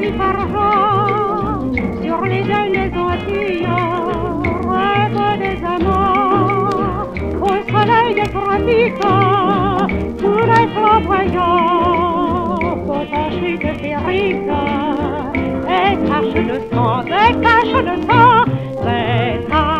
vif argent sur les jeunes des Antilles, rêve des amants au soleil des tropiques, tous les flamboyants, potachés de féerique, et taches de sang, des taches de sang, c'est à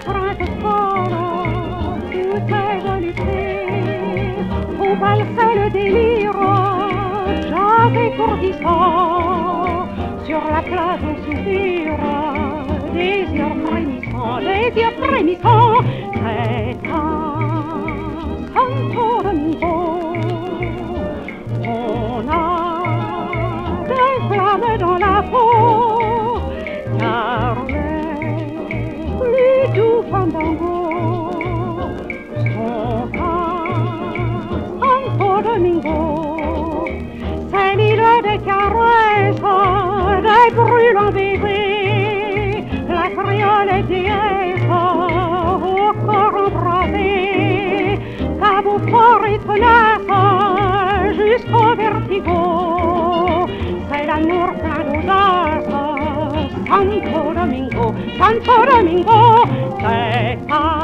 serment et crainte folle, tout est volupté, au bal c'est le délire, j'avais courtissant, sur la plage on soupire, des yeux frémissants, des yeux frémissants, c'est à Santo Domingo. On a des flammes dans la peau, jusqu'au vertigo. C'est l'amour plein d'audace, Santo Domingo, Santo Domingo, c'est à Santo Domingo.